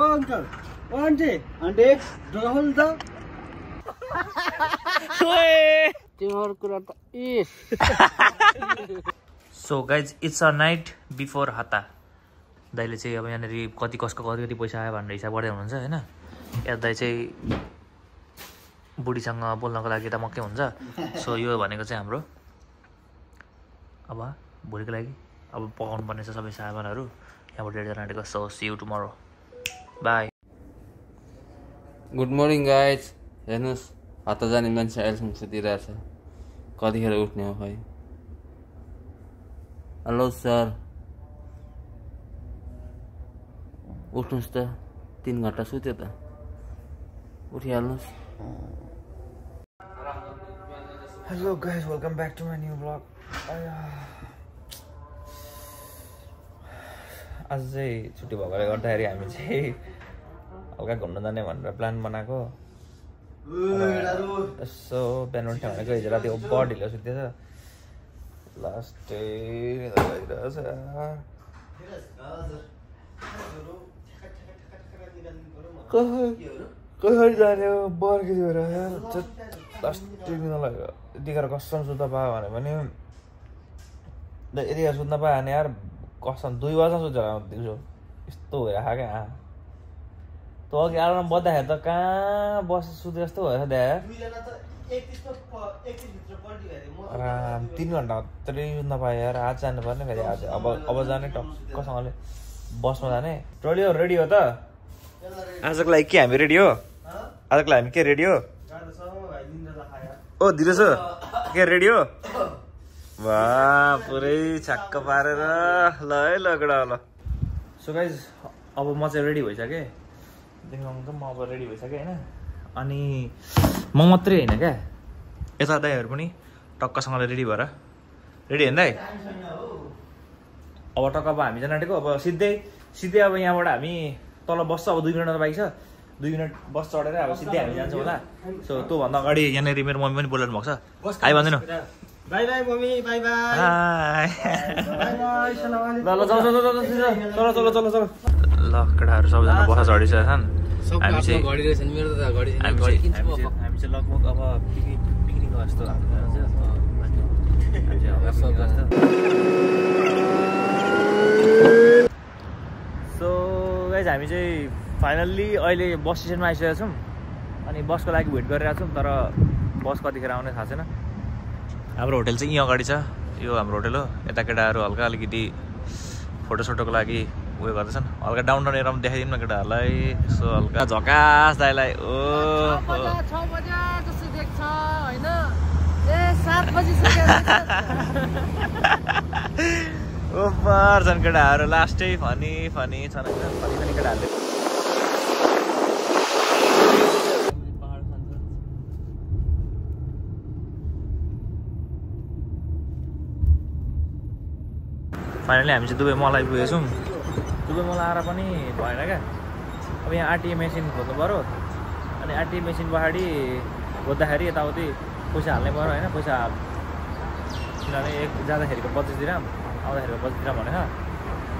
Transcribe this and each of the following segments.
ओ uncle ओ aunty aunty ढोल त तिम्रो कुरा त ए so guys it's a night before हता दाइले चाहिँ अब यहाँनिर कति कसको कति कति पैसा आयो भनेर हिसाब गर्दै हुनुहुन्छ होइन? या दाइ चाहिँ बुढीसँग बोल्नको लागि त मक्कै हुन्छ? सो यो भनेको चाहिँ हाम्रो अब भोलिको लागि अब पकाउनु पर्ने छ सबै सामानहरू। यहाँबाट डेढजना आँटेको so see you tomorrow bye good morning guys हेर्नुहोस् हप्ता जाने मान्छे अहिलेसम्म सुतिरहेछ। कतिखेर उठ्ने हो खै हेलो सर उठ्नुहोस् त तिन घन्टा सुत्यो त। उठिहाल्नुहोस्। Hello guys welcome back to my new blog आज चाहिँ छुट्टी भएकोले गर्दाखेरि हामी चाहिँ हल्का घुम्न जाने भनेर प्लान बनाएको। यसो बिहान उठ्यो भनेको हिजो राति ओभर ढिलो सुत्दैछ लास्ट भइरहेछ। कसरी जाने हो? बर्खी गएर लास्ट लाग्यो। यतिखेर कसम सुत्न पायो भने पनि। यतिखेर सुत्न पायो भने यार कसम दुई बजा सुतेर दिउँसो। यस्तो भइरहेको क्या। तँ अघि अलार्म बज्दाखेरि त कहाँ बस सुते जस्तो भएछ द्या आराम तिन घन्टा मात्रै सुत्न पायो यार आज जानुपर्ने फेरि आज। अब अब जाने टक्कसँगले बसमा जाने। हो रेडी हो त? आजको लागि के हामी रेडी हो? आजको लागि हामी के रेडी हो ओ धीरे छ के रेडी हो वा पुरै छक्क पारेर ल है ल गडा ल। सो गाइज अब म चाहिँ रेडी भइसकेँ त म अब रेडी भइसकेँ होइन। अनि म मात्रै होइन क्या। यता दाईहरू पनि टक्कसँगले रेडी भएर। रेडी होइन दाई? अब टक्क अब हामी जान आँटेको अब सिधै सिधै अब यहाँबाट हामी तल बस्छ अब दुई मिनट बाइक छ। दुई मिनट बस चढेर अब सिधै हामी जान्छौँ होला। सो त्योभन्दा अगाडि यहाँनिर मेरो मम्मी पनि बोलाउनु भएको छ। आइ भन्दैन। Bye bye mummy. Bye bye ल ल चल चल चल चल चल चल चल। ल केटाहरू सबैजना बस चढिसकेका छन्। हामी चाहिँ घडी रहेछ नि मेरो त घडी हामी चाहिँ लगभग अब पिकनिक जस्तो सो गाइज हामी चाहिँ फाइनल्ली अहिले बस स्टेसनमा आइसकेका छौँ। अनि बसको लागि वेट गरिरहेको छौँ तर बस कतिखेर आउने थाहा छैन। हाम्रो होटल चाहिँ यहीँ अगाडि छ। यो हाम्रो होटल हो। यता केटाहरू हल्का अलिकति फोटोसोटोको लागि उयो गर्दैछन्। हल्का डाउन टाउन एरियामा देखाइदिउँ न केटाहरूलाई यसो हल्का झकास दाइलाई ओ ओभर छन् केटाहरू लास्टै फनी फनी छन्। फनी फनी केटाहरूले। फाइनली हामी चाहिँ दुबई मल आइपुगेछौँ दुबई मल आएर पनि भएन क्या। अब यहाँ आरटिए मेसिन खोज्नु पऱ्यो अनि आरटिए मेसिन पछाडि खोज्दाखेरि यताउति पैसा हाल्नै पऱ्यो होइन पैसा किनभने एक जाँदाखेरिको पच्चिस दिराम आउँदाखेरिको पच्चिस दिराम भनेर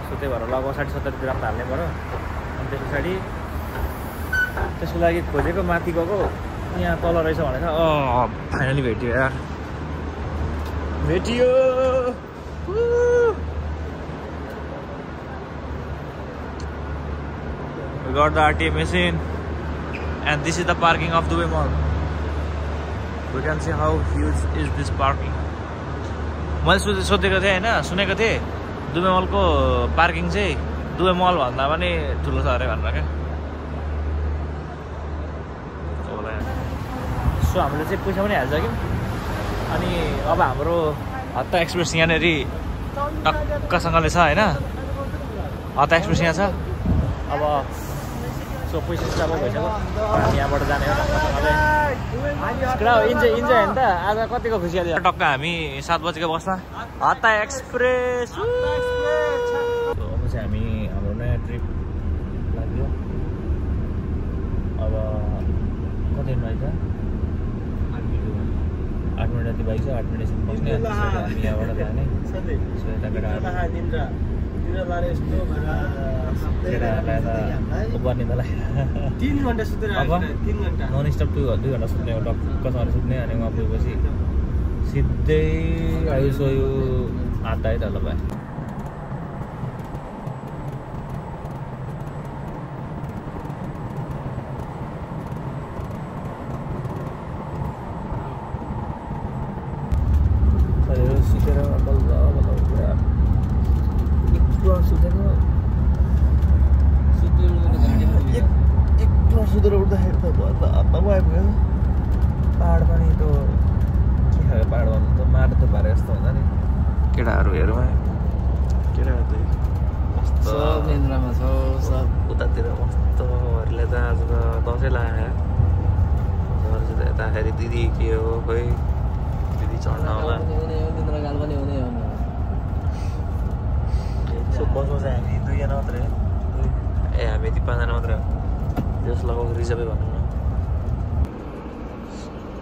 सो त्यही भएर लगभग साठी सत्तरी दिराम त हाल्नै पऱ्यो अनि त्यस पछाडि त्यसको लागि खोजेको माथि गएको यहाँ तल रहेछ भनेर फाइनली भेटियो यार। भेटियो। We got the RTA machine. And this is the parking of Dubai Mall. We can see how huge is this parking. मैले सोचे सोधेको थिएँ होइन सुनेको थिएँ दुबई मलको पार्किङ चाहिँ दुबई मल भन्दा पनि ठुलो छ अरे भनेर क्या। सो हामीले चाहिँ पैसा पनि हालिसक्यौँ अनि अब हाम्रो हत्ता एक्सप्रेस यहाँनिर टक्कसँगले छ होइन। हत्ता एक्सप्रेस यहाँ छ। अब सो पैसा चाहिँ अब भइसक्यो हामी यहाँबाट जाने हो इन्जोय इन्जोय होइन त। आज कतिको खुसी आयो टक्क हामी सात बजीको बसमा हत्ता एक्सप्रेस अब चाहिँ हामी हाम्रो नयाँ ट्रिप लाग्यो। अब कति मिनट छ? आठ मिनट जति बाइक छ आठ मिनटसम्म बस्ने हामी यहाँबाट जाने। यस्तो तिन घन्टा सुतेर तिन घन्टा नन स्टप दुई दुई घन्टा सुत्ने हो टक्कसँग सुत्ने अनि उहाँ पुगेपछि सिधै आयु सोयो आधा है त ल भाइ सुतेर बल्ल बल्ल पुरा एकटुवा सुतेको एकटुवा सुतेर उठ्दाखेरि त बल्ल हत्तमा आइपुग्यो पाहाड पनि त्यो के खालको पाहाड भन्नु त माटो त भारे जस्तो हुन्छ नि केटाहरू हेरौँ है केटाहरू त कस्तो सब निन्द्रामा छ सब उतातिर मस्तहरूले त आज त दसैँ लाग्यो घर चाहिँ यता फेरि दिदी के हो खोइ दिदी चढ्न होला निन्द्रा गाल पनि हुने हो सो बसमा चाहिँ हामी दुईजना मात्रै ए हामी यति पाँचजना मात्रै हो जस लगभग रिजर्भै भनौँ न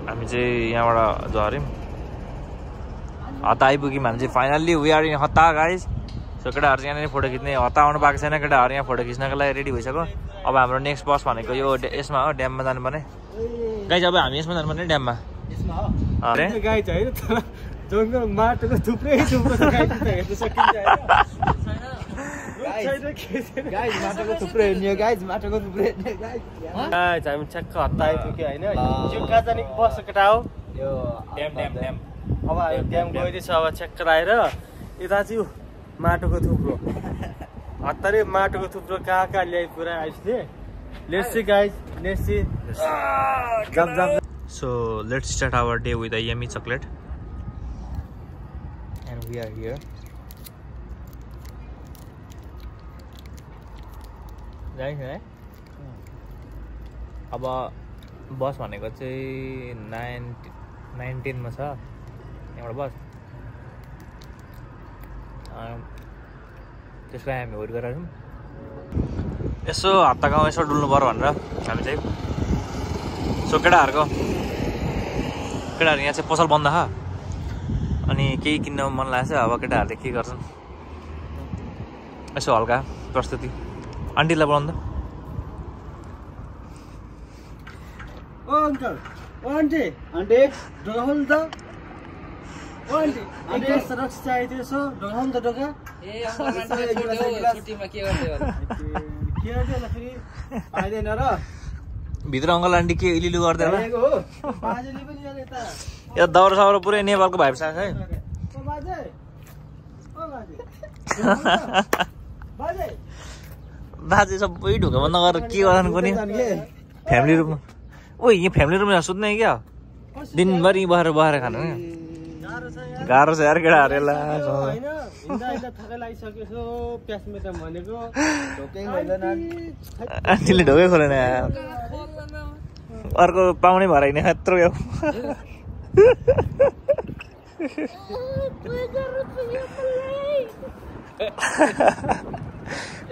हामी चाहिँ यहाँबाट झऱ्यौँ हता आइपुग्यौँ हामी चाहिँ फाइनल्ली वी आर इन हता गाइज सो केटाहरू चाहिँ यहाँनिर फोटो खिच्ने हता आउनु पाएको छैन केटाहरू यहाँ फोटो खिच्नको लागि रेडी भइसक्यो अब हाम्रो नेक्स्ट बस भनेको यो यसमा हो ड्याममा जानुपर्ने गाइज अब हामी यसमा जानुपर्ने ड्याममा अरे होइन माटोको थुप्रै माटोको थुप्रै हेर्ने गाइज माटोको थुप्रै हेर्ने गाइज हामी ठ्याक्क हत्ता आइपुग्यो होइन यो कहाँ जाने बस केटा हो यो अब हामी ड्याम गइरहेछ अब ठ्याक्क आएर यता चाहिँ माटोको थुप्रो हतारै माटोको थुप्रो कहाँ कहाँ ल्याइ पुरा आइसले let's see guys let's see जब जब So let's start our day with a yummy chocolate. And we are जाइन्छ है। अब बस भनेको चाहिँ नाइन नाइन्टिनमा छ। यहाँबाट बस। लागि हामी वेट गरेर यसो हप्ता गाउँ यसो डुल्नु पऱ्यो भनेर हामी चाहिँ सो केटाहरूको केटाहरू यहाँ चाहिँ पसल बन्द छ। अनि केही किन्न मन लागेको छ अब केटाहरूले के गर्छन्? यसो हल्का प्रस्तुति। आन्टीलाई बोलाउनु त ओ अङ्कल ओ आन्टी आन्टी ढोकाउनु त ओ आन्टी आन्टी रक्स चाहिएको थियो यसो ढोकाउनु त ढोका ए छुट्टीमा के गर्दै हो के गर्दै होला फेरि र भित्र अङ्कल आन्टी के इलिलु गर्दै होला पाएको हो बाजेले पनि यहाँ यता यो दाउरा साउरा पुरै नेपालको भाइब छ है ओ बाजे ओ बाजे बाजे सबै ढुका बन्द गरेर के गर्छन् कोनी फ्यामिली रुममा ओ यहाँ फ्यामिली रुममा सुत्ने क्या? दिनभरि बसेर बसेर खानु क्या गाह्रो छ यार गाह्रो छ यार केटाहरू होइन यसलाई ढोकै खोल्दैन। आन्टीले ढोकै खोलेन यार। अर्को पाउने भएर हिँड्ने यत्रो यो।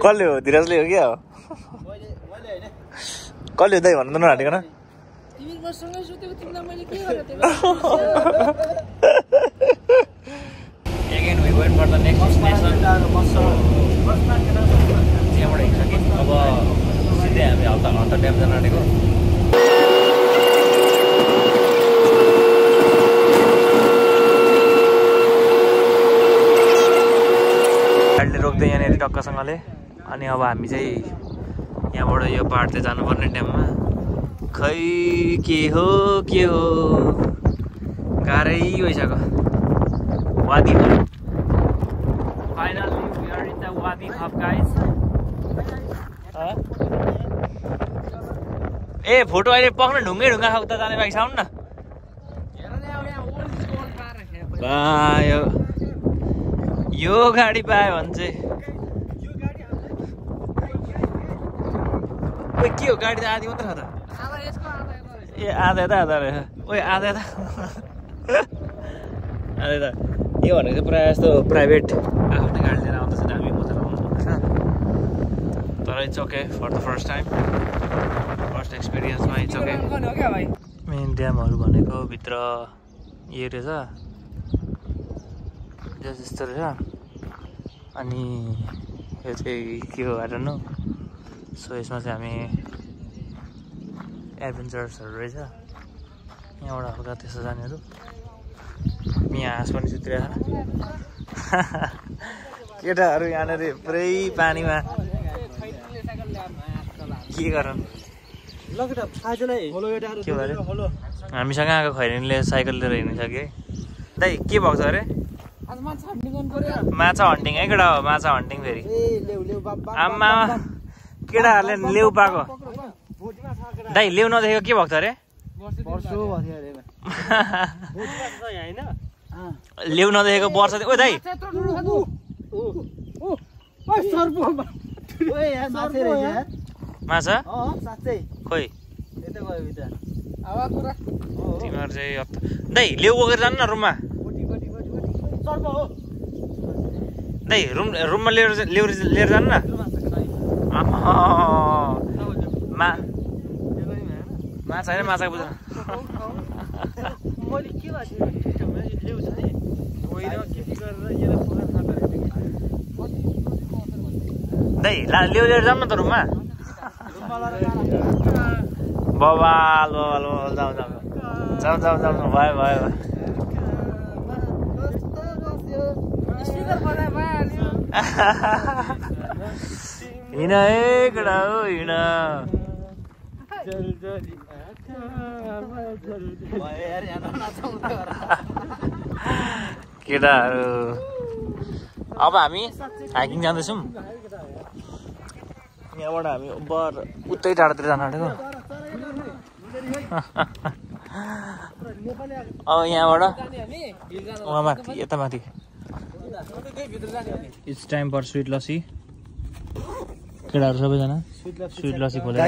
कसले हो धीरजले हो क्या हो? कसले दाइ भन्नु त नहाटेको न तिमी मसँगै सुतेको तिमीलाई मैले के गरेँ त्यो Again, we wait for the next station. त्यहाँबाट हिँड्छ अब सिधै हामी हल्ता हल्ता ड्याम जान आँटेको गाडीले रोक्दै टक्कसँगले अनि अब हामी चाहिँ यहाँबाट यो पाहाड चाहिँ जानुपर्ने ड्याममा खै के हो के हो? गाह्रै भइसक्यो। वादी फाइनली ए फोटो अहिले पक्न ढुङ्गै ढुङ्गा खाऊ त जाने बाइक छ न। यो गाडी पायो भने चाहिँ ओइ के हो गाडी त आधी मात्र छ त ए आधा यता आधा रहेछ ओइ आधा यता आधा यता यो भनेको चाहिँ प्रायः जस्तो प्राइभेट आफ्नै गाडी लिएर आउँदैछ हामी म चलाउनु सक्दैन तर it's okay for the first time first एक्सपिरियन्समा it's okay main ड्यामहरू भनेको भित्र यो रहेछ जस यस्तो रहेछ अनि यो चाहिँ के हो आएर नो सो यसमा चाहिँ हामी एडभेन्चर्सहरू रहेछ। यहाँबाट हल्का त्यसो जानेहरू। यहाँ हाँस पनि सुत्रिरहेको केटाहरू यहाँनिर पुरै पानीमा। के गरौँ? के भयो? हामीसँग आएको खैरेनीले साइकल लिएर हिँडिसक्यो है। दाइ के भएको छ अरे? माछा हन्टिङ है केटा हो माछा हन्टिङ फेरि। आमा केटाहरूले लेउ पाएको। दाइ लेउ नदेखेको के भएको छ अरे? लेउ नदेखेको वर्ष ओ दाइ। माछा खोइ। तिमीहरू चाहिँ दाइ लेउ बोकेर जानु न रुममा। दाइ रुम रुममा लिएर लिएर लिएर जानु न। मा माछा होइन माछा बुझ्नु। मैले के भएको सिस्टममा ल्याउ छ नि गएर के के गरेर यसलाई पोखरा खाँदो रहेछ दाइ ला लेउ लिएर जानु न त रुममा बबाल बबाल बबाल जाउँ जाउँ जाउँ जाउँ जाउँ भयो भयो हिँड। है केटा हो हिँड। केटाहरू। अब हामी हाइकिङ जाँदैछौँ। यहाँबाट हामी बर उतै टाढातिर जान आँटेको। अब यहाँबाट वहाँ माथि यता माथि it's time for sweet lassi केटाहरू सबैजना स्विट लस्सी खोलेर।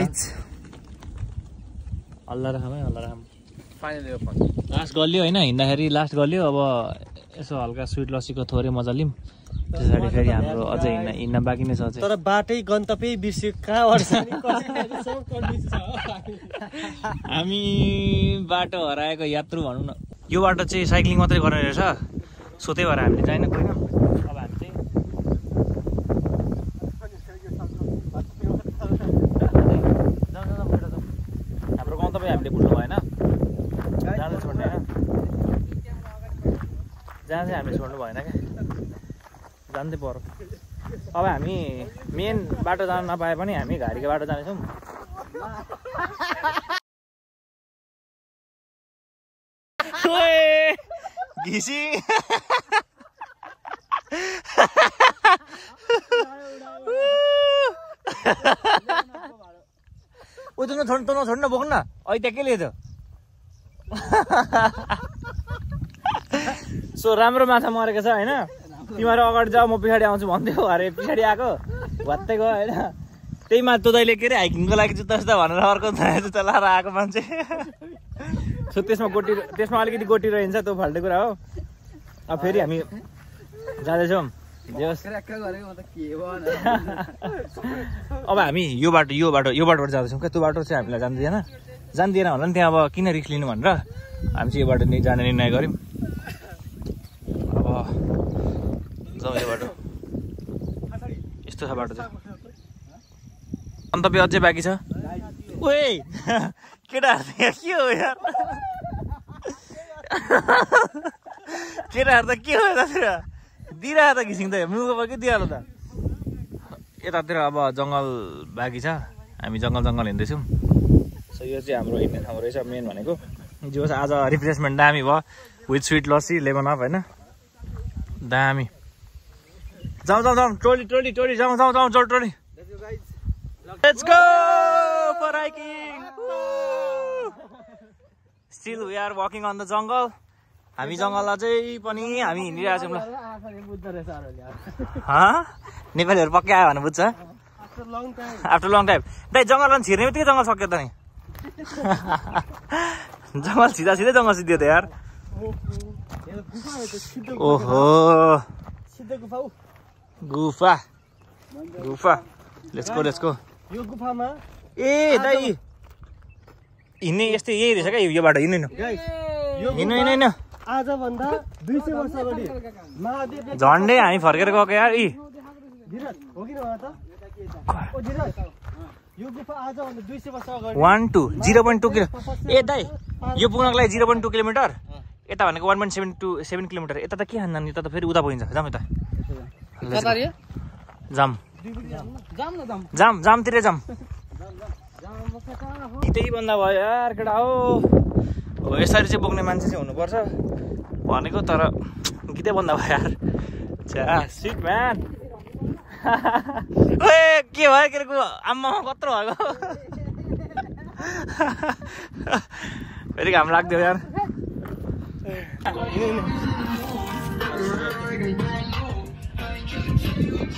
हल्ला राखौँ है हल्ला राखौँ लास्ट गल्यो होइन हिँड्दाखेरि लास्ट गल्यो अब यसो हल्का स्विट लस्सीको थोरै मजा लिउँ त्यस पछाडि फेरि हाम्रो अझै हिँड्न हिँड्न बाँकी नै छ अझै। तर बाटै गन्तव्य बिर्सियो छ। हामी बाटो हराएको यात्रु भनौँ न। यो बाटो चाहिँ साइक्लिङ मात्रै गर्ने रहेछ सो त्यही भएर हामीले चाहिँ गएनौँ अब हामी चाहिँ जाउँ, जाउँ, जाउँ, बैठ जाउँ। हाम्रो गन्तव्य हामीले भुल्नु भएन जाँदै छोड्ने होइन जहाँ चाहिँ हामीले छोड्नु भएन क्या जान्दै पऱ्यो अब हामी मेन बाटो जान नपाए पनि हामी घारीको बाटो जानेछौँ। घिसी। ओ त छोड्नु त नछोड्नु न बोक्नु। न अहिले त्यहाँ के लियो सो राम्रो माछा मरेको छ होइन? तिमीहरू अगाडि जाऊ म पछाडि आउँछु भन्थ्यो अरे पछाडि आएको। भत्तै गयो होइन। त्यही मा तँदाइले के अरे हाइकिङको लागि जुत्ता जुत्ता भनेर अर्को जुत्ता लाएर आएको मान्छे। सो त्यसमा गोटी त्यसमा अलिकति गोटी रहन्छ त्यो फाल्टो कुरा हो। अब फेरि हामी जाँदैछौँ। अब हामी यो बाटो यो बाटो यो बाटोबाट जाँदैछौँ क्या। त्यो बाटो चाहिँ हामीलाई जान्दिएन जान्दिएन होला नि त्यहाँ अब किन रिक्स लिनु भनेर हामी चाहिँ यो बाटो नै जाने निर्णय गऱ्यौँ अब जाउँ यो बाटो। यस्तो छ बाटो चाहिँ। गन्तव्य अझै बाँकी छ। ओए! केटाहरू के हो यार? केटाहरू त के हो यतातिर? दिइरहेको त घिसिङ त मुखमा के दिइहाल्यो त? यतातिर अब जङ्गल बाँकी छ। हामी जङ्गल जङ्गल हिँड्दैछौँ। सो यो चाहिँ हाम्रो हिँड्ने ठाउँ रहेछ मेन भनेको। जो आज रिफ्रेसमेन्ट दामी भयो। With sweet lassi lemon up होइन? दामी। जाउँ जाउँ जाउँ टोली टोली टोली जाउँ जाउँ जाउँ टोली टोली Let's go for hiking. Still we are walking on the jungle. हामी जङ्गल अझै पनि हामी हिँडिरहेको छौँ? नेपालीहरू पक्कै आयो भने बुझ्छ। आफ्टर लङ टाइम दाइ जङ्गल अनि छिर्ने बित्तिकै जङ्गल सक्यो त नि। जङ्गल छिर्दा छिर्दै जङ्गल सिद्धियो त यार। ओहो। गुफा। गुफा। लेट्स गो लेट्स गो यो गुफामा ए दाइ। हिँड्ने यस्तै यही रहेछ क्या यो बाटो। हिँड्नु हिँड्नु। हिँड्नु आजभन्दा दुई सय वर्ष अगाडि। महादेवले झन्डै हामी फर्केर गएको यार यी हो कि यो गुफा आजभन्दा दुई सय वर्ष अगाडि। One two zero point two kilo ए दाइ यो पुग्नको लागि जिरो पोइन्ट टू किलोमिटर यता भनेको one point seven two seven kilometre यता त के हान्न यता त फेरि उता पुगिन्छ। जाम यता। जाम जाम न जाम जाम जामतिरै जाम त्यही भन्दा भयो यार केटा हो हो यसरी चाहिँ बोक्ने मान्छे चाहिँ हुनुपर्छ भनेको तर गीतै भन्दा भयो यार छ्या सिट म्यान ए के भयो के अरे आम्मा कत्रो भएको फेरि घाम लाग्थ्यो यार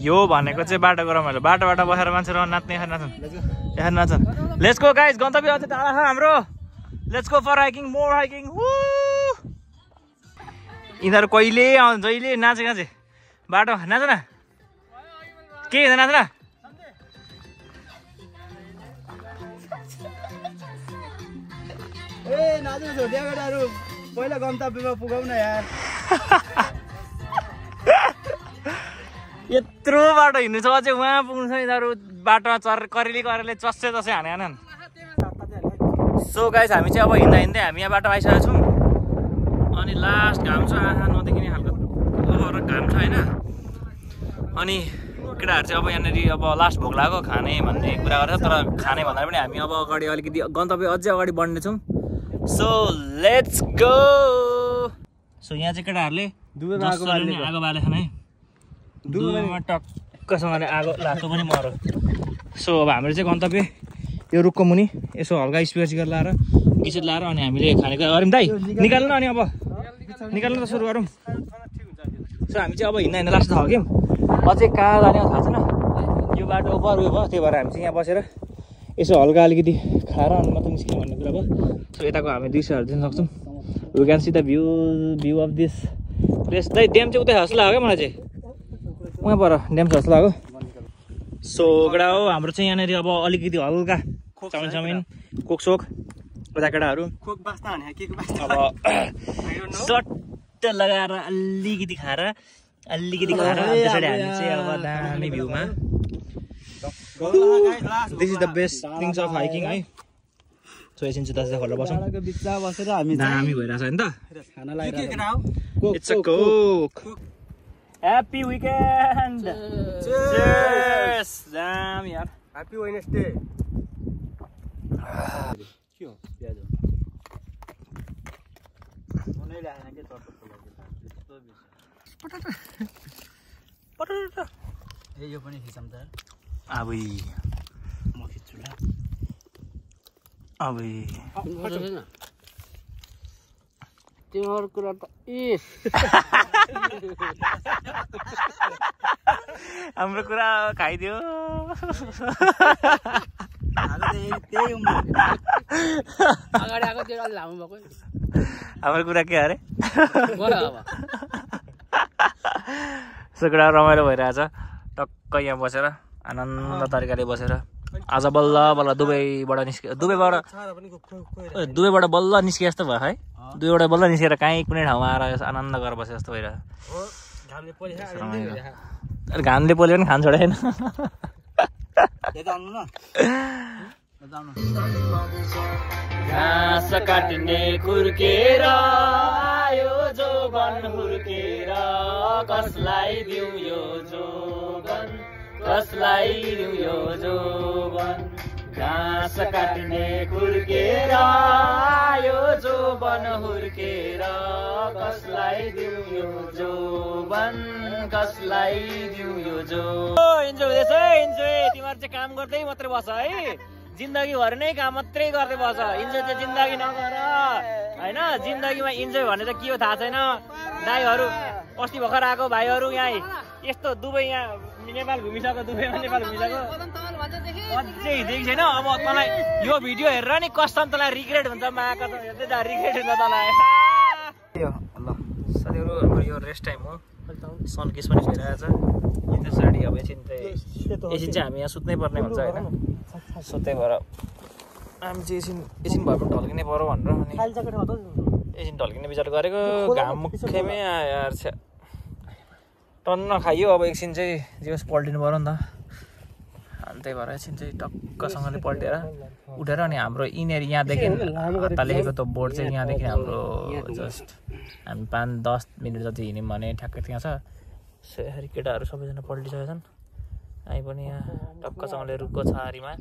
यु भनेको चाहिँ बाटोको रमाइलो बाटो बाटो बसेर मान्छेहरू नाच्ने यहाँ नाचन् यहाँ नाचन् लेट्स गो गाइज गन्तव्य अझै टाढा छ हाम्रो let's go for hiking more hiking यिनीहरू कहिले आउँछ जहिले नाचे नाचे बाटो नाच न के नाच न ए नाच्नु छोडिया केटाहरू पहिला गन्तव्यमा पुगाउ न यार। यत्रो बाटो हिँड्नु छ अझै उहाँ पुग्नु छ यिनीहरू बाटोमा चर करेली करेले चस्से चस्से हाने हानन् सो गाइस हामी चाहिँ अब हिँड्दा हिँड्दै हामी यहाँ बाटो आइसकेको छौँ। अनि लास्ट घाम छ आँखा नदेखिने खालको घाम छ होइन? अनि केटाहरू चाहिँ अब यहाँनिर अब लास्ट भोक लाग्यो खाने भन्ने कुरा गर्छ तर खाने भन्दा पनि हामी अब अगाडि अलिकति गन्तव्य अझै अगाडि बढ्नेछौँ। सो लेट्स गो सो यहाँ चाहिँ केटाहरूले आगो जसरी बाल्ने नै आगो बालेछन् है दुवैमा टक्कसँगले आगो लातो पनि मरो। सो अब हाम्रो चाहिँ गन्तव्य यो रुखको मुनि। यसो हल्का स्पिकर सिकर लाएर गिसिट लाएर अनि हामीले खानेको गऱ्यौँ दाइ निकाल्नु अनि अब। निकाल्नु त सुरु गरौँ। सो हामी चाहिँ अब हिँड्दा हिँड्दा लास्ट थाक्यौँ अझै कहाँ जाने थाहा छैन यो बाटो ओपर उयो भयो त्यही भएर हामी चाहिँ यहाँ बसेर यसो हल्का अलिकति खाएर अनि मात्रै निस्क्यौँ भन्ने कुरा भयो। सो यताको हामी दृश्यहरू दिन सक्छौँ। We can see the view view of this place दाइ ड्याम चाहिँ उतै जस्तो लाग्यो क्या मलाई चाहिँ? उहाँ पर ड्याम छ जस्तो लाग्यो सो केटा हो हाम्रो चाहिँ यहाँनिर अब अलिकति हल्का चाउमिन चाउमिन कोकसोक केटा केटाहरू। खोक बास्ता भने के को बास्ता? अब सट्ट लगाएर अलिकति खाएर अलिकति खाएर त्यसरी हामी चाहिँ अब दामी भ्यूमा। This is the best things of hiking है सो एकछिन चाहिँ दसैँ खोला बसौँ बसेर हामी दामी भइरहेछ नि त। खाना लगाएर. दाम यार. ह्याप्पी वेडनेसडे के हो प्याज हो? पटाटा. ए यो पनि खिचम त अबुई. म खिच्छु ल अबुई. तिम्रो कुरा त ए हाम्रो कुरा खाइदियो अगाडि आएको त्यो अलि लामो भएको हाम्रो कुरा के अरे अब सुकुडा रमाइलो भइरहेछ टक्क यहाँ बसेर आनन्द तरिकाले बसेर। आज बल्ल बल्ल दुबईबाट निस्के दुबईबाट दुबईबाट बल्ल निस्के जस्तो भयो है। दुबईबाट बल्ल निस्केर काहीँ कुनै ठाउँमा आएर आनन्द गरेर बसे जस्तो भइरहेछ घामले पोल्यो पनि खानु छोडेन यता आउनु न। घाँस काट्ने खुर्केर आयो जोबन हुर्केर कसलाई दिउँ यो जोबन कसलाई दिउँ यो जोबन घाँस काट्ने खुर्केर आयो जोबन हुर्केर कसलाई दिउँ यो जोबन कसलाई दिउँ यो जो इन्जोय हुँदैछ इन्जोय तिमीहरू चाहिँ काम गर्दै मात्रै बस है। जिन्दगीभरि नै काम मात्रै गर्दै बस्छ इन्जोय चाहिँ जिन्दगी नगर। होइन जिन्दगीमा इन्जोय भन्ने त के हो थाहा छैन। दाईहरू अस्ति भर्खर आएको भाइहरू यहाँ यस्तो दुबई यहाँ नेपाल घुमिसक्यो दुबईमा नेपाल घुमिसक्यो। अझै देखेको छैन अब तँलाई यो भिडियो हेरेर नि कसम तँलाई रिग्रेट हुन्छ माको त हेर्दै जा रिग्रेट हुन्छ तँलाई। ल साथीहरू हाम्रो यो रेस्ट टाइम हो। सन केस पनि भइरहेछ। यो पछाडि अब एकछिन चाहिँ एकछिन चाहिँ हामी यहाँ सुत्नै पर्ने हुन्छ होइन। सो त्यही भएर हामी चाहिँ एकछिन एकछिन भए पनि ढल्किनै पऱ्यो भनेर अनि एकछिन ढल्किने विचार गरेको घाम मुख्यमै आयो यार छ्या टन्न खाइयो अब एकछिन चाहिँ जे होस् पल्टिनु पऱ्यो नि त। अनि त्यही भएर एकछिन चाहिँ टक्कसँगले पल्टेर उठेर अनि हाम्रो यिनीहरू यहाँदेखि हत्ता लेखेको त्यो बोर्ड चाहिँ यहाँदेखि हाम्रो जस्ट हामी पाँच दस मिनट जति हिँड्यौँ भने ठ्याक्कै त्यहाँ छ। यसरी केटाहरू सबैजना पल्टिसकेका छन् हामी पनि यहाँ टक्कसँगले रुखको छारीमा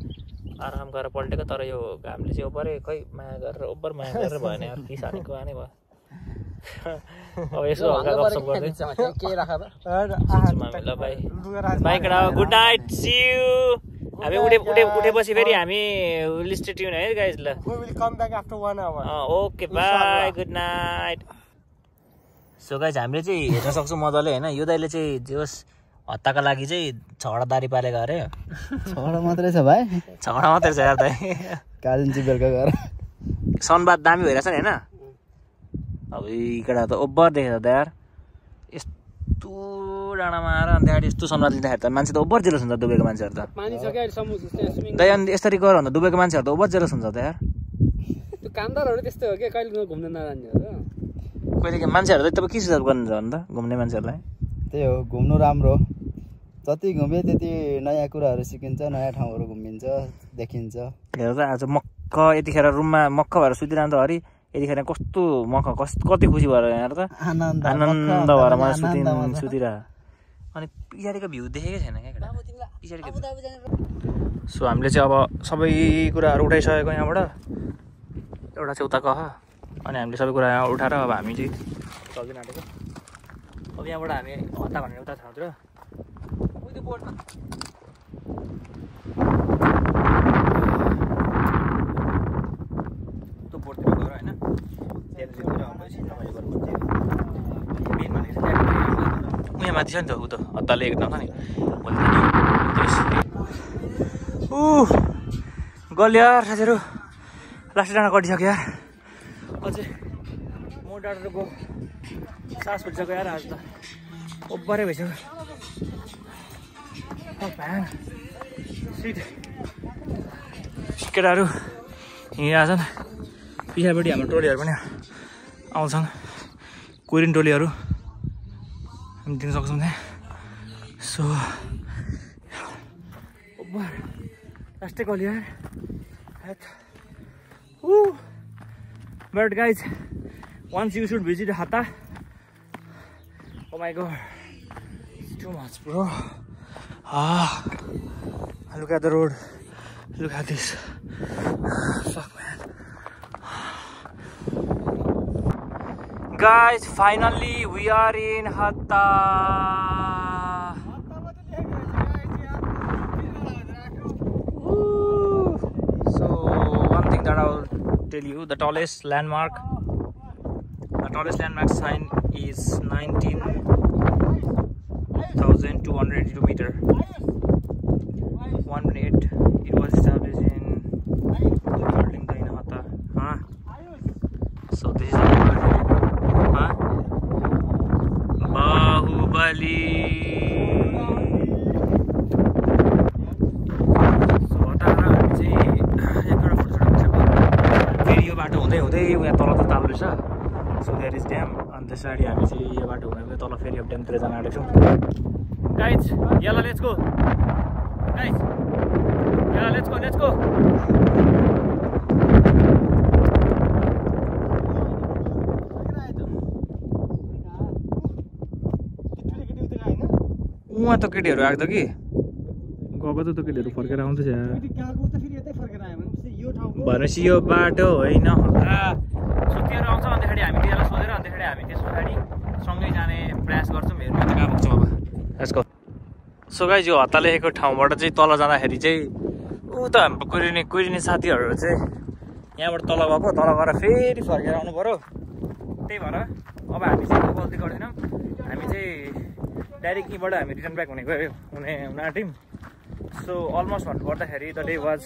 आराम गरेर पल्टेको तर यो घामले चाहिँ ओभरै खै माया गरेर ओभर माया गरेर भएन यार कि सानीको आने भयो। अब यसो हल्का गफसप गर्दै। केटा गुड नाइट सी यु हामी उठे उठे उठेपछि फेरि हामी विल स्टे ट्युन है गाइज ल। Okay bye good night so guys हामीले चाहिँ हेर्न सक्छौँ मजाले होइन? यो दाइले चाहिँ जे होस् हत्ताको लागि चाहिँ छवटा दारी पालेको अरे। छवटा मात्रै छ भाइ। छवटा मात्रै छ यार दाइ। कालिम्ची बेलुका गएर सनबाद दामी भइरहेछ नि होइन? अब यी केटा त ओभर देखेको त यार। यस्तो डाँडामा आएर अनि त्यहाँबाट यस्तो सनबाद लिँदाखेरि त मान्छे त ओभर जेलस हुन्छ दुबईको मान्छेहरू त। दाइ अनि यसरी गर भन्दा दुबईको मान्छेहरू त ओभर जेलस हुन्छ त यार। त्यो कामदारहरू त्यस्तै हो क्या कहिले घुम्न नजान्नेहरू कहिले मान्छेहरू त तपाईँ के सुझाव गर्नुहुन्छ भने त घुम्ने मान्छेहरूलाई? त्यही हो घुम्नु राम्रो। जति घुम्यो त्यति नयाँ कुराहरू सिकिन्छ नयाँ ठाउँहरू घुमिन्छ देखिन्छ। हेर त आज मक्क यतिखेर रुममा मक्क भएर सुतिरहँदाखेरि यतिखेर कस्तो मक्क कस कति खुसी भएर यहाँ त? आनन्द आनन्द भएर मलाई सुति। सुतिरह अनि पछाडिको भ्यू देखेकै छैन क्या पछाडिको। सो हामीले चाहिँ अब सबै कुराहरू उठाइसकेको यहाँबाट। एउटा चाहिँ उता कह। अनि हामीले सबै कुरा यहाँ उठाएर अब हामी चाहिँ चल्दिन आँटेको अब यहाँबाट हामी हत्ता भनेर उता ठाउँतिर त्यो बोटतिर गएर होइन त्यहाँनिर अब एकछिन रमाइलो गर्नु मेन भनेको चाहिँ त्यहाँनिर उहाँ माथि छ नि त ऊ त हत्ताले एकदम नि ऊ गल्यो साथीहरू लास्ट डाँडा कटिसक्यो यार अझै म डाँडा सास फुटिसक्यो यार आज त ओभरै भइसक्यो भ्यान सिट केटाहरू हिँडिरहेको छन् पछाडिपट्टि हाम्रो टोलीहरू पनि आउँछन्। कोरिन टोलीहरू हामी दिन सक्छौँ त्यहाँ। सो कलियर ऊ बर्ड गाई छ वान सिसुट भिजिट हाता कमाइको माजपुर हलुका त दिस फक Guys, finally we are in Hatta. So one thing that I'll tell you, the tallest landmark, the tallest landmark sign is 19,282 meter. One minute. So there is dam अनि त्यसरी हामी चाहिँ यो बाटो हुँदै तल फेरि अब ड्यामतिर जान आँटेको छौँ गाइज यल्ला लेट्स गो गाइज यल्ला गो लेट्स गो उहाँ त केटीहरू आएको त कि? गएको त केटीहरू फर्केर आउँदैछ। भनेपछि यो बाटो होइन सुत्तिएर आउँछ अन्तखेरि हामी त्यसलाई सोधेर अन्तखेरि हामी त्यस पछाडि सँगै जाने प्रयास गर्छौँ हेर्नु त गएको छौँ अब यसको सो गाइज यो हत्ता लेखेको ठाउँबाट चाहिँ तल जाँदाखेरि चाहिँ ऊ त हाम्रो कुहिरिने कुहिरिने साथीहरू चाहिँ यहाँबाट तल गएको तल गएर फेरि फर्केर आउनु पऱ्यो त्यही भएर अब हामी चाहिँ गल्ती गर्दैनौँ। हामी चाहिँ डाइरेक्ट यहीँबाट हामी रिटर्न ब्याक हुने गयो हुने हुन आँट्यौँ सो अलमोस्ट भन्नुपर्दाखेरि the day was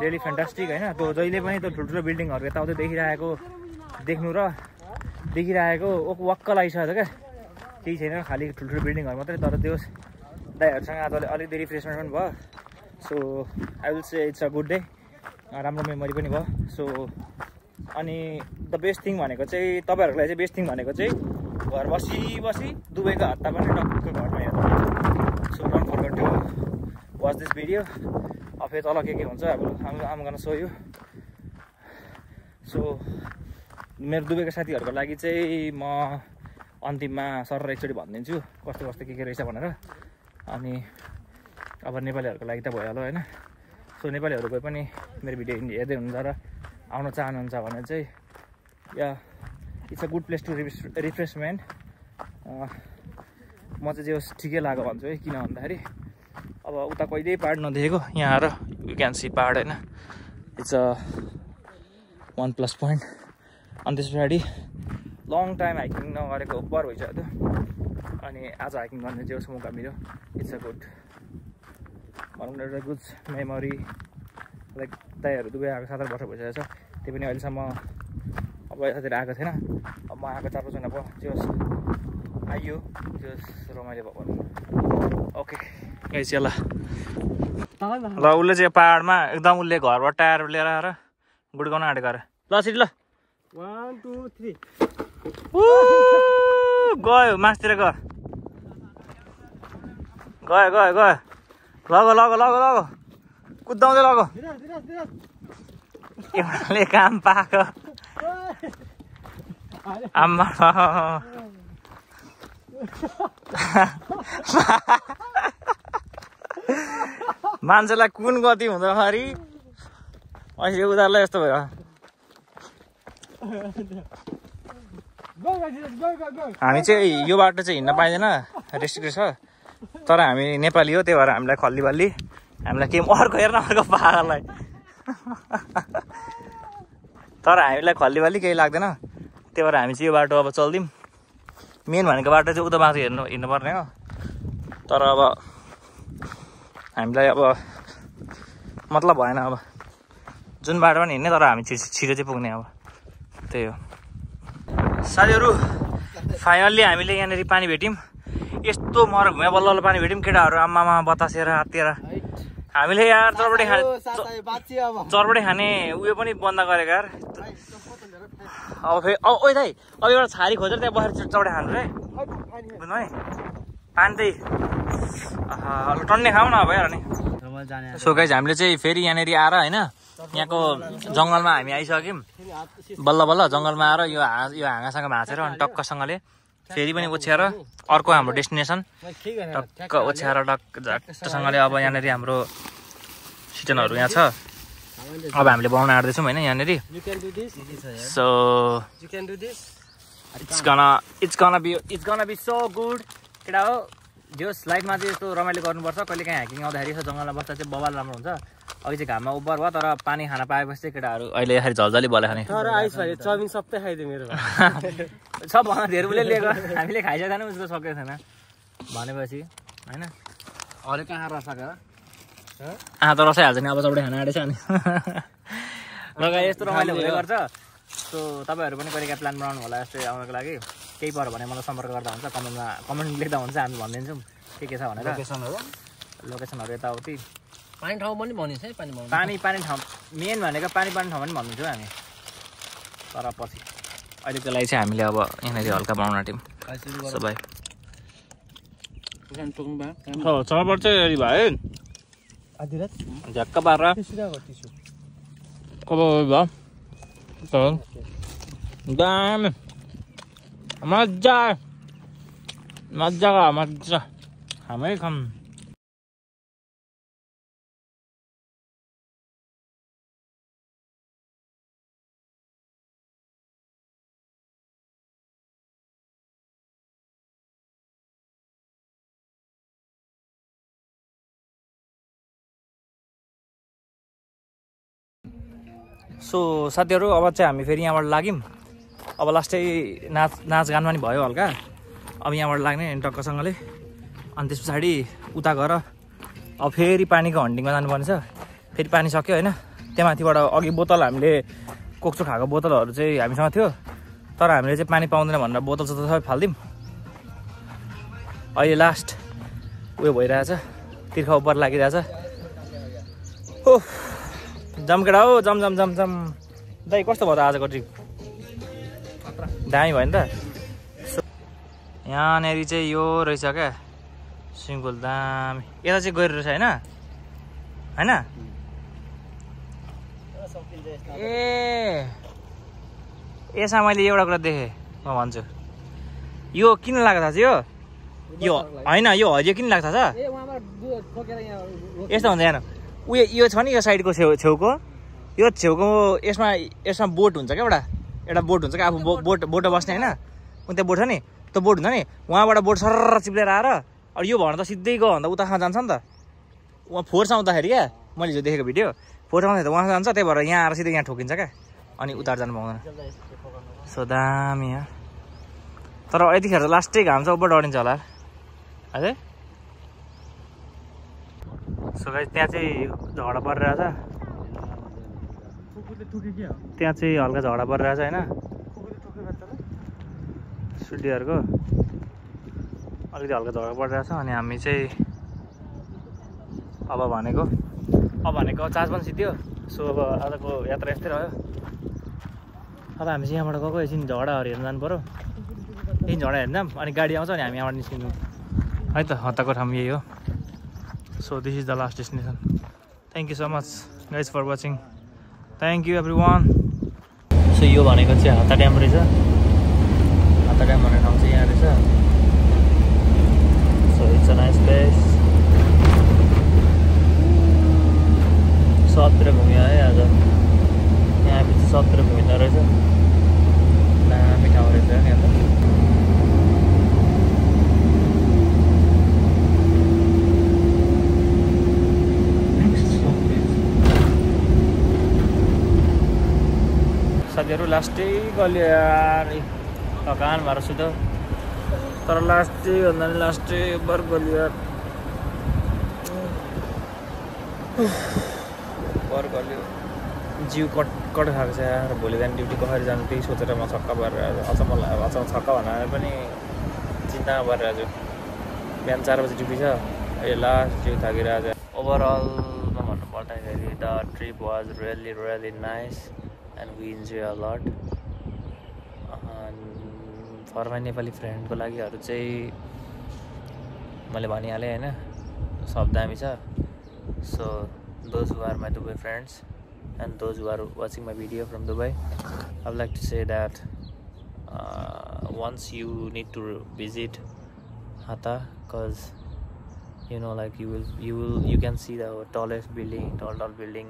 really fantastic होइन? त्यो जहिले पनि त्यो ठुल्ठुलो बिल्डिङहरू यताउति देखिरहेको देख्नु र देखिरहेको वाक्क लागिसक्यो क्या। केही छैन खालि ठुल्ठुलो बिल्डिङहरू मात्रै तर त्यो दाइहरूसँग आज अलिकति रिफ्रेसमेन्ट पनि भयो। So I will say it's a good day राम्रो मेमोरी पनि भयो। सो अनि द बेस्ट थिङ भनेको चाहिँ तपाईँहरूको लागि चाहिँ बेस्ट थिङ भनेको चाहिँ घर बसी बसी दुबईको हत्ता पनि टक्क घरमा हेर्नु so don't forget to watch this video अब फेरि तल के के हुन्छ अब आम आम गर्न सो यु सो मेरो दुबईको साथीहरूको लागि चाहिँ म अन्तिममा सर एकचोटि भनिदिन्छु कस्तो कस्तो के के रहेछ भनेर। अनि अब नेपालीहरूको लागि त भइहाल्यो होइन। सो नेपालीहरू कोही पनि मेरो भिडियो हेर्दै हुनुहुन्छ र आउन चाहनुहुन्छ भने चाहिँ yeah it's a good place to refresh refreshment म चाहिँ जे होस् ठिकै लाग्यो भन्छु है किन भन्दाखेरि अब उता कहिल्यै पाहाड नदेखेको यहाँ आएर यु क्यान सी पाहाड होइन। It's a one plus point अनि त्यस पछाडि लङ टाइम हाइकिङ नगरेको ओभर भइसक्यो अनि आज हाइकिङ गर्ने जे मौका मिल्यो इट्स अ गुड भनौँ न एउटा गुड मेमोरी लाइक दाइहरू दुवै आएको सात आठ वर्ष भइसकेको छ। त्यो पनि अहिलेसम्म अब यतातिर आएको थिएन अब म आएको चार पाँचजना भयो होस् आइयो त्यो रमाइलो भयो ओके गाइस ल ल उसले चाहिँ पाहाडमा एकदम उसले घरबाट टायर लिएर आएर गुडगाउन आँटेको अरे। ल सिटी ल। वान टू थ्री गयो मासतिर गयो। गयो गयो गयो। लग लग लग लग। कुदाउँदै लग। एउटाले काम पाएको। आम्मा। मान्छेलाई कुन गति हुँदाखेरि अहिले उनीहरूलाई यस्तो भयो। हामी चाहिँ यो बाटो चाहिँ हिँड्न पाइँदैन। रेस्ट्रिक्ट छ। तर हामी नेपाली हो त्यही भएर हामीलाई खल्ली बल्ली हामीलाई केही अर्को हेर्न अर्को पागललाई। तर हामीलाई खल्ली बल्ली केही लाग्दैन। त्यही भएर हामी चाहिँ यो बाटो अब चल्दिउँ। मेन भनेको बाटो चाहिँ उता माथि हेर्नु हिँड्नुपर्ने हो। तर अब हामीलाई अब मतलब भएन अब। जुन बाटो पनि हिँड्ने तर हामी छिटो छिटो चाहिँ पुग्ने अब। त्यही हो। साथीहरू फाइनल्ली हामीले यहाँनिर पानी भेट्यौँ। यस्तो मरुभूमिमा बल्ल बल्ल पानी भेट्यौँ केटाहरू। आम्मामा बतासेर हातेर हामीले यहाँ चरपटे खाने चरपटे खाने उयो पनि बन्द गरेको यार। अब फेरि अब ओइ दाइ अब एउटा छारी खोजेर त्यहाँ बसेर चौडे खानु रे। बुझ्नु है? पानी ल टन्ने खाऊ न भइहाल्यो नि सो गाइज हामीले चाहिँ फेरि यहाँनिर आएर होइन यहाँको जङ्गलमा हामी आइसक्यौँ। बल्ल बल्ल जङ्गलमा आएर यो हाँ यो हाँगासँग भाँचेर अनि टक्कसँगले फेरि पनि ओछ्याएर अर्को हाम्रो डेस्टिनेसन। टक्क ओछ्याएर टक्क झट्टसँगले अब यहाँनिर हाम्रो सिटनहरू यहाँ छ। अब हामीले बनाउन आँट्दैछौँ होइन यहाँनिर। So. It's gonna it's gonna be it's gonna be so good केटा हो? जोस् लाइफमा चाहिँ यस्तो रमाइलो गर्नुपर्छ। कहिले काहीँ हाइकिङ आउँदाखेरि यसो जङ्गलमा बस्दा चाहिँ बबाल राम्रो हुन्छ। अघि चाहिँ घाममा उब्बर भयो तर पानी खान पाएपछि चाहिँ केटाहरू अहिले यसरी झल्झली बोले खाने। तर आइस भने चाउमिन सबै खाइदियो मेरो सबभन्दा धेरै उसले लिएको। हामीले खाइसकेको छैन उसको सकेको छैन। भनेपछि होइन? अरू कहाँ रसाएर आँ त रसाइहाल्छ नि अब सबैले खाना आँटेछ नि लगाए यस्तो रमाइलो हुँदै गर्छ। सो तपाईँहरू पनि कहिले काहीँ प्लान बनाउनु होला यस्तै आउनको लागि। केही पऱ्यो भने मलाई सम्पर्क गर्दा हुन्छ कमेन्टमा कमेन्ट लेख्दा हुन्छ हामी भनिदिन्छौँ। के के छ भनेर। लोकेसनहरू लोकेसनहरू यताउति। पानी ठाउँ पनि भनिन्छ है पानी पानी पानी ठाउँ। मेन भनेको पानी पानी ठाउँ पनि भनिदिन्छौँ हामी। तर पछि। अहिलेको लागि चाहिँ हामीले अब यहाँनिर हल्का बनाउन आँट्यौँ सो भाइ चलबाट चाहिँ रेडी भयो आधी रात झ्याक्क पारेर। कब भयो। चल दामी मजा आयो मजा आयो मजा हामै सो साथीहरू अब चाहिँ हामी फेरि यहाँबाट लाग्यौँ। अब लास्टै नाच नाचगानमा नि भयो हल्का। अब यहाँबाट लाग्ने टक्कसँगले अनि त्यस पछाडि उता गएर अब फेरि पानीको हन्डिङमा जानुपर्ने छ फेरि पानी सक्यो होइन। त्यहाँ माथिबाट अघि बोतल हामीले कोक्चो खाएको बोतलहरू चाहिँ हामीसँग थियो। तर हामीले चाहिँ पानी पाउँदैन भनेर बोतल सोतल सबै फालिदिउँ। अहिले लास्ट उयो भइरहेछ। तिर्खा उपर लागिरहेछ। हो जमकेडा हो जम जम जम जम। दाइ कस्तो भयो त आजको ट्रिप दामी भयो नि त। यहाँनिर चाहिँ यो रहेछ क्या स्विमिङ पुल दामी। यता चाहिँ गएर रहेछ होइन? होइन? ए यसमा मैले एउटा कुरा देखेँ म भन्छु। यो किन थाहा छ यो? यो होइन यो हरियो किन थाहा छ? यस्तो हुन्छ यहाँ उयो यो छ नि यो साइडको छेउ छेउको? यो छेउको यसमा यसमा बोट हुन्छ क्या एउटा? एउटा बोट हुन्छ क्या? आफू बो बोट बोटमा बस्ने होइन? अनि त्यहाँ बोट छ नि? त्यो बोट हुन्छ नि? उहाँबाट बोट सर चिप्लेर आएर अब यो भएर त सिधै गयो भने त उतासँग जान्छ नि त? उहाँ फोर्स आउँदाखेरि क्या? मैले हिजो देखेको भिडियो। फोर्स आउँदाखेरि त उहाँ जान्छ त्यही भएर यहाँ आएर सिधै यहाँ ठोकिन्छ क्या? अनि उतार जानु पाउँदैन। सो दामी यार तर यतिखेर त लास्टै घाम छ उपर डढिन्छ होला। अझै? सो गाइस त्यहाँ चाहिँ झगडा परिरहेछ। त्यहाँ चाहिँ हल्का झगडा परिरहेछ होइन। सुटीहरूको अलिकति हल्का झगडा परिरहेछ अनि हामी चाहिँ अब भनेको अब भनेको चार्ज पनि सिद्धियो सो अब आजको यात्रा यस्तै रह्यो। अब हामी चाहिँ यहाँबाट गएको एकछिन झगडाहरू हेर्न जानु पऱ्यो एकछिन झगडा हेर्न अनि गाडी आउँछ अनि हामी यहाँबाट निस्किनु। है त हताको ठाउँ यही हो। So this is the last destination thank you so much guys for watching thank you everyone so यो भनेको चाहिँ हाता ड्याम रहेछ। हाता ड्याम भन्ने ठाउँ चाहिँ यहाँ रहेछ। So it's a nice place सबतिर घुम्यो है आज। यहाँ सबतिर घुमिँदो रहेछ। दामी ठाउँ रहेछ नि अन्त साथीहरू लास्टै गल्यो यार थकान भएर सुध तर लास्टै भन्दा नि लास्टै बर गल्यो यार बर गल्यो जिउ कट कट खाएको छ यार भोलि बिहान ड्युटी कसरी जानु त्यही सोचेर म छक्क परेर अचम्म अचम्म छक्क भनेर पनि चिन्तामा परेर आज बिहान चार बजी ड्युटी छ अहिले लास्ट जिउ थाकिरहेको छ ओभरअलमा भन्नु पर्दाखेरि the trip was really really nice and we enjoy a lot for my Nepali फ्रेन्डको लागिहरू चाहिँ मैले भनिहालेँ होइन सब दामी छ so those who are my Dubai friends and those who are watching my video from Dubai I like to say that once you need to visit Hatta because you know like you will you will you can see the tallest building tall tall building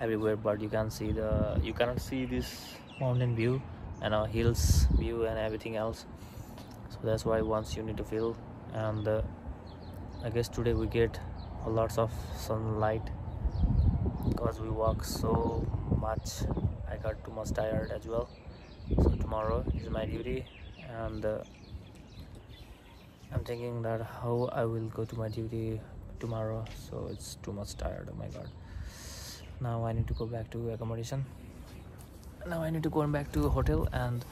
everywhere but you can see the you cannot see this mountain view and our hills view and everything else. So that's why once you need to feel and uh, I guess today we get a lots of sunlight because we walk so much. I got too much tired as well. So tomorrow is my duty and uh, I'm thinking that how I will go to my duty tomorrow. So it's too much tired oh my god now I need to go back to accommodation. Now I need to go back to hotel and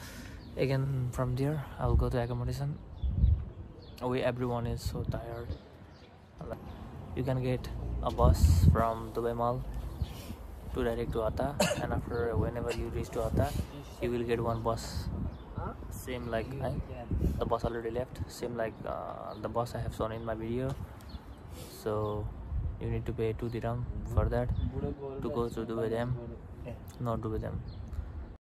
again from there I'll go to accommodation. We everyone is so tired. You can get a bus from Dubai Mall to direct to Atta and after whenever you reach to Atta you will get one bus. Same like I, the bus already left. Same like uh, the bus I have shown in my video. So you need to pay 2 dirham for that to go to Dubai Dam not Dubai Dam